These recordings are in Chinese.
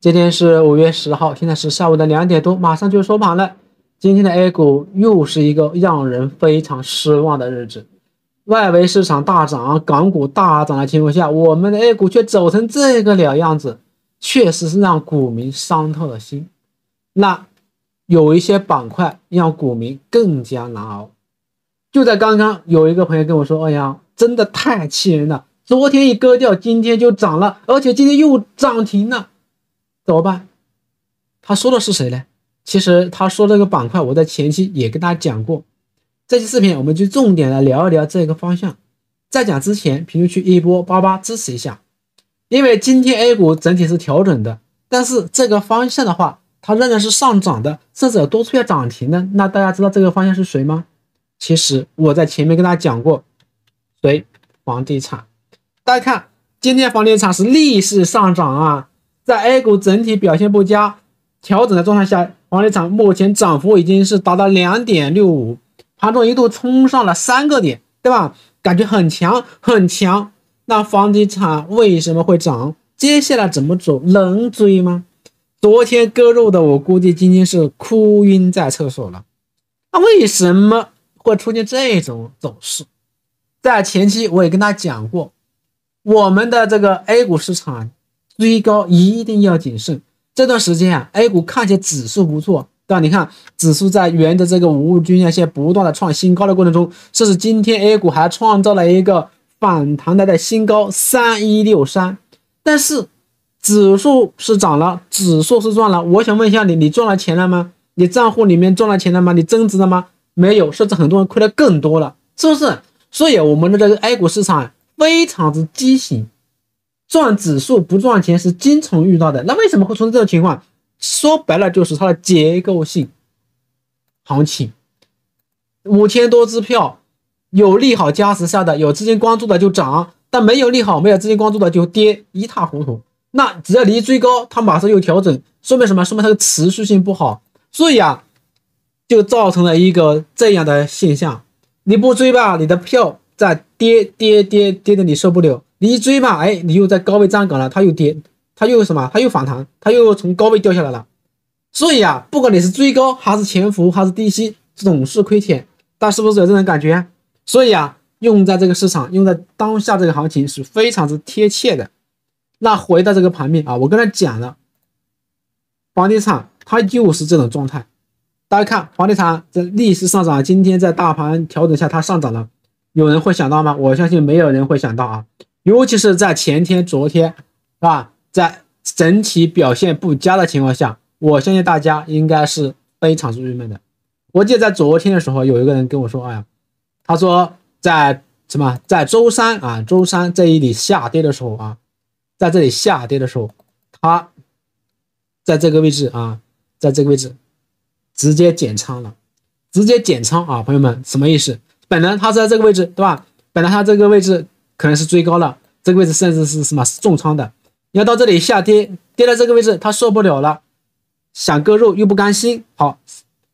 今天是五月十号，现在是下午的两点多，马上就收盘了。今天的 A 股又是一个让人非常失望的日子，外围市场大涨，港股大涨的情况下，我们的 A 股却走成这个了样子，确实是让股民伤透了心。那有一些板块让股民更加难熬。就在刚刚，有一个朋友跟我说：“哎呀，真的太气人了！昨天一割掉，今天就涨了，而且今天又涨停了。”怎么办？他说的是谁呢？其实他说这个板块，我在前期也跟大家讲过。这期视频我们就重点来聊一聊这个方向。在讲之前，评论区一波八八支持一下。因为今天 A 股整体是调整的，但是这个方向的话，它仍然是上涨的，甚至有多出现涨停的。那大家知道这个方向是谁吗？其实我在前面跟大家讲过，谁？房地产。大家看，今天房地产是逆势上涨啊。在 A 股整体表现不佳、调整的状态下，房地产目前涨幅已经是达到两点六五，盘中一度冲上了三个点，对吧？感觉很强很强。那房地产为什么会涨？接下来怎么走？能追吗？昨天割肉的，我估计今天是哭晕在厕所了。那为什么会出现这种走势？在前期我也跟大家讲过，我们的这个 A 股市场。追高一定要谨慎。这段时间啊，A 股看起来指数不错，对吧？你看指数在沿着这个五日均线不断的创新高的过程中，甚至今天 A 股还创造了一个反弹来的新高三一六三。但是指数是涨了，指数是赚了。我想问一下你，你赚了钱了吗？你账户里面赚了钱了吗？你增值了吗？没有，甚至很多人亏的更多了，是不是？所以我们的这个 A 股市场非常之畸形。赚指数不赚钱是经常遇到的，那为什么会出现这种情况？说白了就是它的结构性行情，五千多支票，有利好加持下的，有资金关注的就涨，但没有利好、没有资金关注的就跌一塌糊涂。那只要你一追高，它马上又调整，说明什么？说明它的持续性不好。所以啊，就造成了一个这样的现象：你不追吧，你的票在跌跌跌跌的你受不了。你一追嘛，哎，你又在高位站岗了，它又跌，它又什么？它又反弹，它又从高位掉下来了。所以啊，不管你是追高还是潜伏还是低吸，总是亏钱。但是不是有这种感觉？所以啊，用在这个市场，用在当下这个行情是非常之贴切的。那回到这个盘面啊，我跟他讲了，房地产它就是这种状态。大家看，房地产在逆势上涨，今天在大盘调整下它上涨了，有人会想到吗？我相信没有人会想到啊。尤其是在前天、昨天，是吧？在整体表现不佳的情况下，我相信大家应该是非常郁闷的。我记得在昨天的时候，有一个人跟我说：“哎呀，他说在什么，在周三啊，周三这一里下跌的时候啊，在这里下跌的时候，他在这个位置啊，在这个位置直接减仓了，直接减仓啊，朋友们，什么意思？本来他在这个位置，对吧？本来他这个位置。”可能是追高了，这个位置甚至是什么重仓的，要到这里下跌，跌到这个位置他受不了了，想割肉又不甘心，好，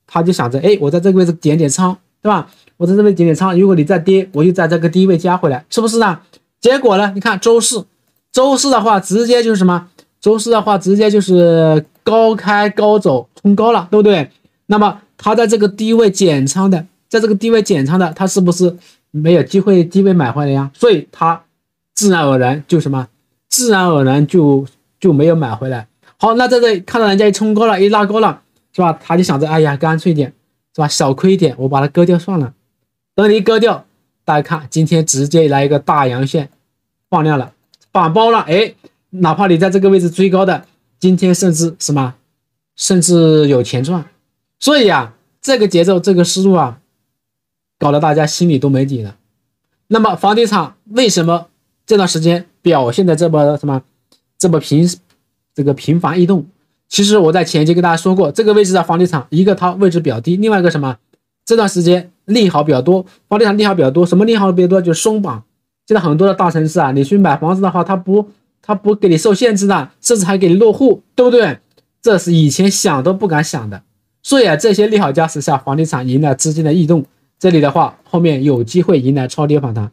他就想着，哎，我在这个位置减减仓，对吧？我在这边减减仓，如果你再跌，我就在这个低位加回来，是不是呢？结果呢？你看周四，周四的话直接就是什么？周四的话直接就是高开高走，冲高了，对不对？那么他在这个低位减仓的，在这个低位减仓的，他是不是？没有机会低位买回来呀，所以他自然而然就什么，自然而然就就没有买回来。好，那在这里看到人家一冲高了，一拉高了，是吧？他就想着，哎呀，干脆点，是吧？少亏一点，我把它割掉算了。等你割掉，大家看，今天直接来一个大阳线，放量了，反包了。哎，哪怕你在这个位置追高的，今天甚至什么，甚至有钱赚。所以啊，这个节奏，这个思路啊。搞得大家心里都没底了。那么房地产为什么这段时间表现的这么什么这么频这个频繁异动？其实我在前期跟大家说过，这个位置的房地产，一个它位置比较低，另外一个什么这段时间利好比较多，房地产利好比较多。什么利好比较多？就是松绑。现在很多的大城市啊，你去买房子的话，它不它不给你受限制的，甚至还给你落户，对不对？这是以前想都不敢想的。所以啊，这些利好加持下，房地产迎来资金的异动。这里的话，后面有机会迎来超跌反弹，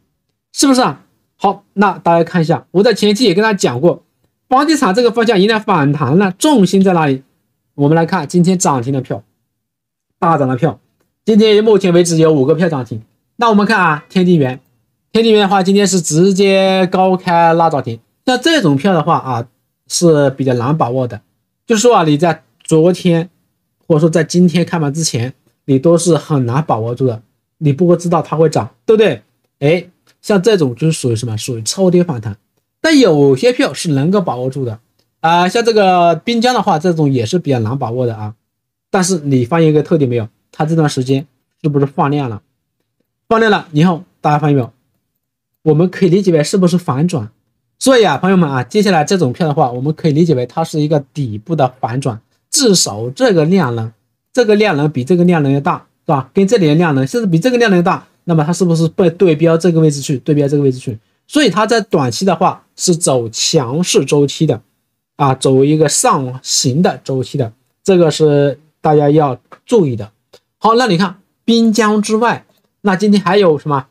是不是啊？好，那大家看一下，我在前期也跟大家讲过，房地产这个方向迎来反弹了，重心在哪里？我们来看今天涨停的票，大涨的票，今天目前为止有五个票涨停。那我们看啊，天地源，天地源的话，今天是直接高开拉涨停。像这种票的话啊，是比较难把握的。就是说啊，你在昨天或者说在今天开盘之前，你都是很难把握住的。你不会知道它会涨，对不对？哎，像这种就是属于什么？属于超跌反弹。但有些票是能够把握住的啊，像这个滨江的话，这种也是比较难把握的啊。但是你发现一个特点没有？它这段时间是不是放量了？放量了以后，大家发现没有？我们可以理解为是不是反转？所以啊，朋友们啊，接下来这种票的话，我们可以理解为它是一个底部的反转，至少这个量能，这个量能比这个量能要大，啊？跟这里的量能甚至比这个量能大，那么它是不是被对标这个位置去？对标这个位置去？所以它在短期的话是走强势周期的，啊，走一个上行的周期的，这个是大家要注意的。好，那你看滨江之外，那今天还有什么？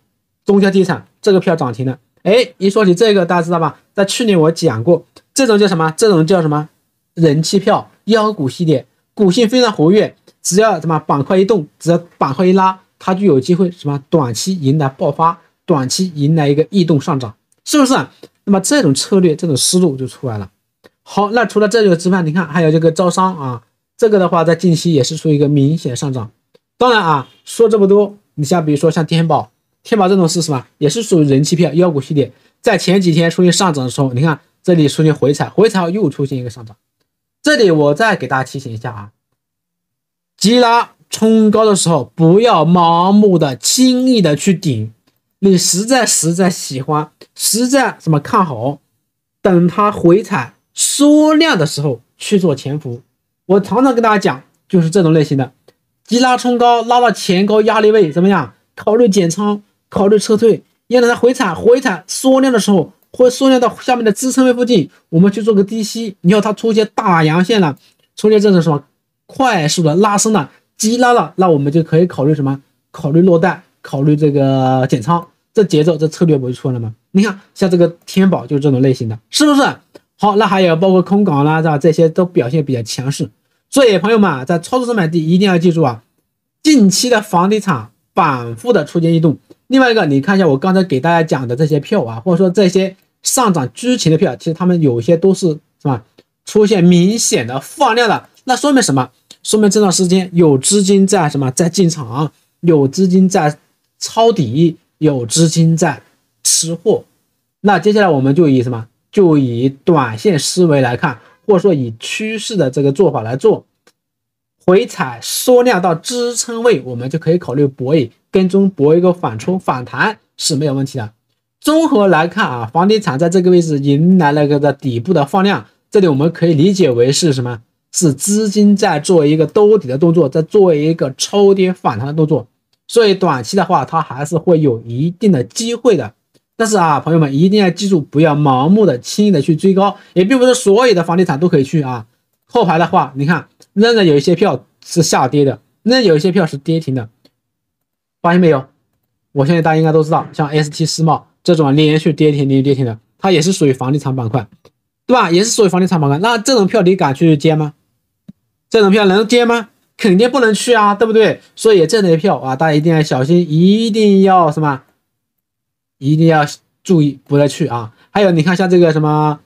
中交地产这个票涨停了。哎，一说起这个，大家知道吧？在去年我讲过，这种叫什么？这种叫什么？人气票，妖股系列，股性非常活跃，只要什么板块一动，只要板块一拉，它就有机会什么短期迎来爆发。短期迎来一个异动上涨，是不是？那么这种策略、这种思路就出来了。好，那除了这个之外，你看还有这个招商啊，这个的话在近期也是属于一个明显上涨。当然啊，说这么多，你像比如说像天宝，天宝这种是什么？也是属于人气票、妖股系列，在前几天出现上涨的时候，你看这里出现回踩，回踩后又出现一个上涨。这里我再给大家提醒一下啊，急拉冲高的时候，不要盲目的、轻易的去顶。你实在实在喜欢，实在什么看好，等它回踩缩量的时候去做潜伏。我常常跟大家讲，就是这种类型的，急拉冲高，拉到前高压力位怎么样？考虑减仓，考虑撤退，要等它回踩回踩缩量的时候，或缩量到下面的支撑位附近，我们去做个低吸。你要它出现大阳线了，出现这种什么快速的拉升了，急拉了，那我们就可以考虑什么？考虑落袋。考虑这个减仓，这节奏这策略不就出来了吗？你看，像这个天宝就是这种类型的，是不是？好，那还有包括空港啦，是吧？这些都表现比较强势。所以朋友们在操作上买地一定要记住啊，近期的房地产反复的出现异动。另外一个，你看一下我刚才给大家讲的这些票啊，或者说这些上涨居前的票，其实他们有些都是是吧？出现明显的放量的，那说明什么？说明这段时间有资金在什么在进场，有资金在。抄底有资金在吃货，那接下来我们就以什么？就以短线思维来看，或者说以趋势的这个做法来做，回踩缩量到支撑位，我们就可以考虑博弈，跟踪博一个反冲反弹是没有问题的。综合来看啊，房地产在这个位置迎来了个的底部的放量，这里我们可以理解为是什么？是资金在做一个兜底的动作，在做一个超跌反弹的动作。所以短期的话，它还是会有一定的机会的。但是啊，朋友们一定要记住，不要盲目的、轻易的去追高，也并不是所有的房地产都可以去啊。后排的话，你看仍然有一些票是下跌的，仍然有一些票是跌停的，发现没有？我相信大家应该都知道，像 ST 世贸这种连续跌停、连续跌停的，它也是属于房地产板块，对吧？也是属于房地产板块。那这种票你敢去接吗？这种票能接吗？肯定不能去啊，对不对？所以这类票啊，大家一定要小心，一定要什么？一定要注意，不要去啊。还有，你看像这个什么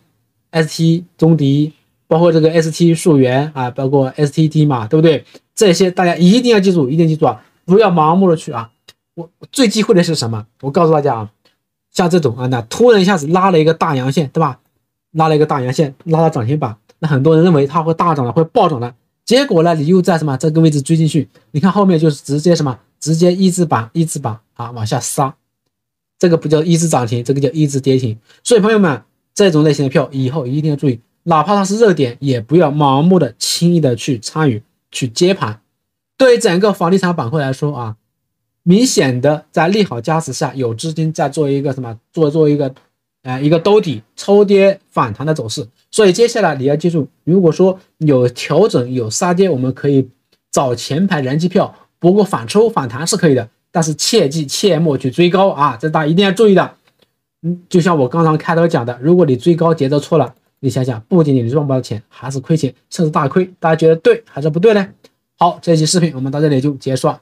ST 中迪，包括这个 ST 溯源啊，包括 STT 嘛，对不对？这些大家一定要记住，一定记住啊，不要盲目的去啊。我最忌讳的是什么？我告诉大家啊，像这种啊，那突然一下子拉了一个大阳线，对吧？拉了一个大阳线，拉到涨停板，那很多人认为它会大涨了，会暴涨的。结果呢，你又在什么这个位置追进去？你看后面就是直接什么，直接一字板一字板啊往下杀，这个不叫一字涨停，这个叫一字跌停。所以朋友们，这种类型的票以后一定要注意，哪怕它是热点，也不要盲目的、轻易的去参与、去接盘。对于整个房地产板块来说啊，明显的在利好加持下，有资金在做一个什么，做做一个。呃，一个兜底超跌反弹的走势，所以接下来你要记住，如果说有调整有杀跌，我们可以找前排人气票博个反抽反弹是可以的，但是切记切莫去追高啊，这大家一定要注意的。嗯，就像我刚刚开头讲的，如果你追高节奏错了，你想想，不仅仅赚不到钱，还是亏钱，甚至大亏。大家觉得对还是不对呢？好，这期视频我们到这里就结束了。